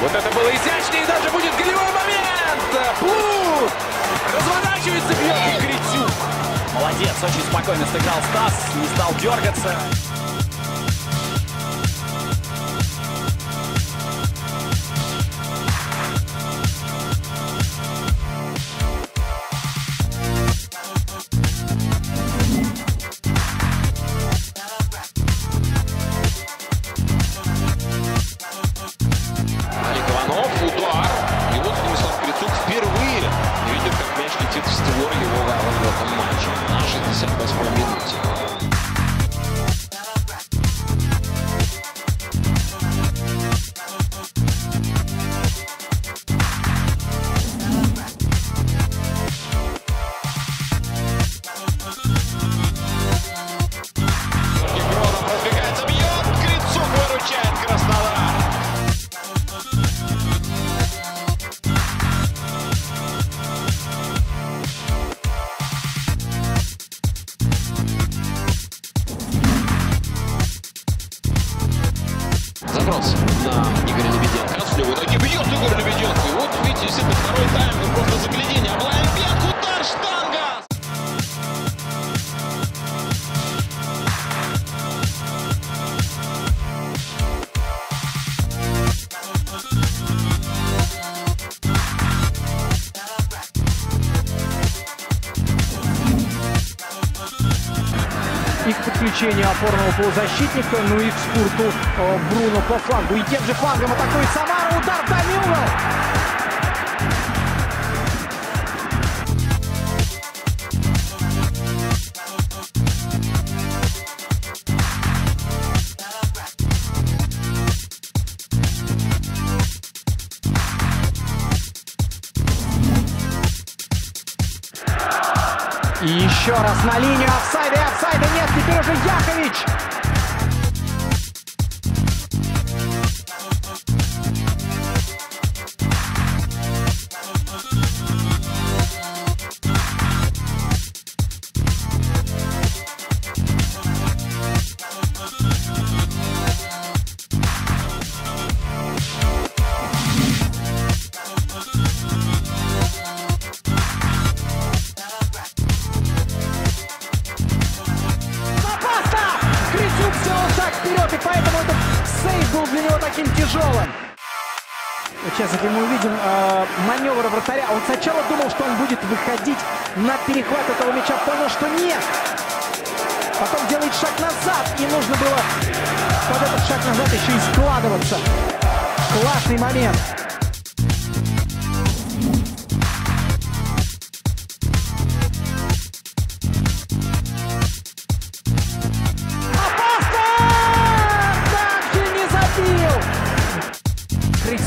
Вот это было изящно, и даже будет голевой момент! Плут! Разворачивается, бьет и Критюк. Молодец, очень спокойно сыграл Стас, не стал дергаться. Заброс на Игоря Лебеденко. С него ноги бьет Игорь Лебеденко. И вот видите, действительно второй тайм. Ну, просто заглядение. Облаембек, к подключению опорного полузащитника, ну и к спурту э, Бруно по флангу. И тем же флангом атакует Самара, удар дальний угол. И еще раз на линию офсайда и офсайда нет, теперь уже Якович. Вперед, и поэтому этот сейв был для него таким тяжелым. Сейчас, если мы увидим э, маневр вратаря, он сначала думал, что он будет выходить на перехват этого мяча, понял, что нет. Потом делает шаг назад, и нужно было под этот шаг назад еще и складываться. Классный момент.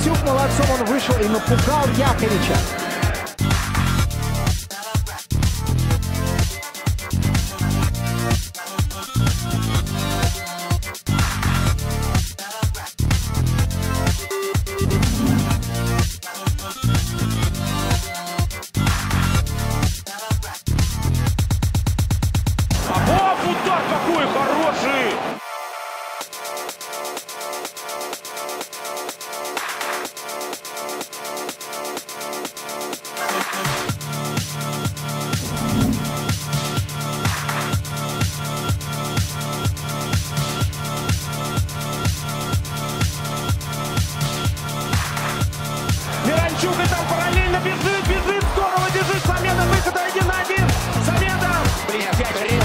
Крысюк молодцом, он вышел и напугал Яковича. Ох, удар какой хороший! Выход один на один. Замена. Блин, опять.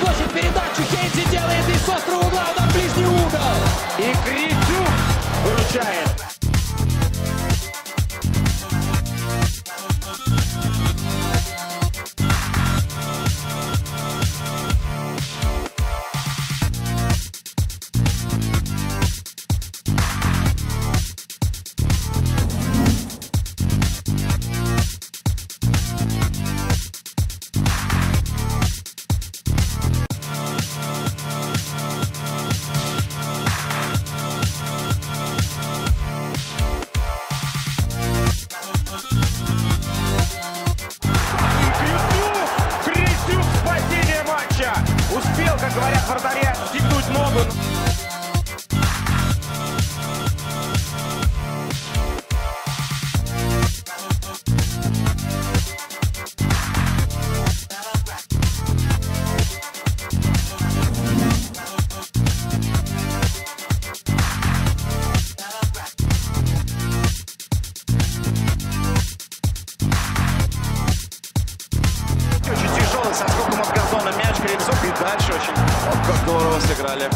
Кузьменко передачу. Хейнзи делает из острого угла на ближний угол. И Кричук выручает. успел, как говорят вратаря, стегнуть ногу. дальше очень О, как здорово сыграли.